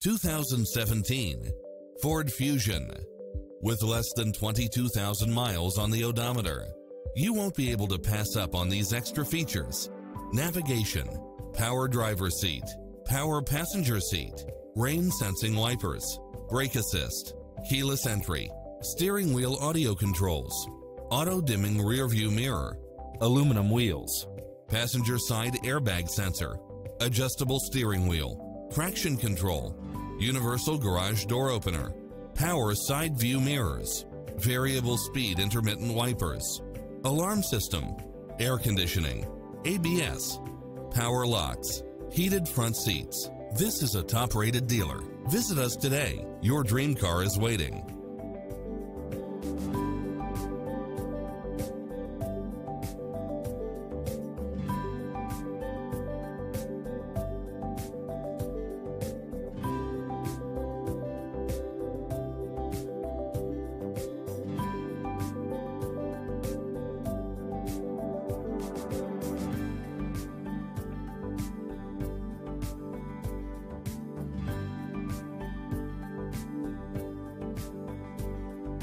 2017 Ford Fusion. With less than 22,000 miles on the odometer, you won't be able to pass up on these extra features. Navigation, power driver seat, power passenger seat, rain sensing wipers, brake assist, keyless entry, steering wheel audio controls, auto dimming rear view mirror, aluminum wheels, passenger side airbag sensor, adjustable steering wheel, traction control, universal garage door opener, power side view mirrors, variable speed intermittent wipers, alarm system, air conditioning, ABS, power locks, heated front seats. This is a top rated dealer. Visit us today. Your dream car is waiting.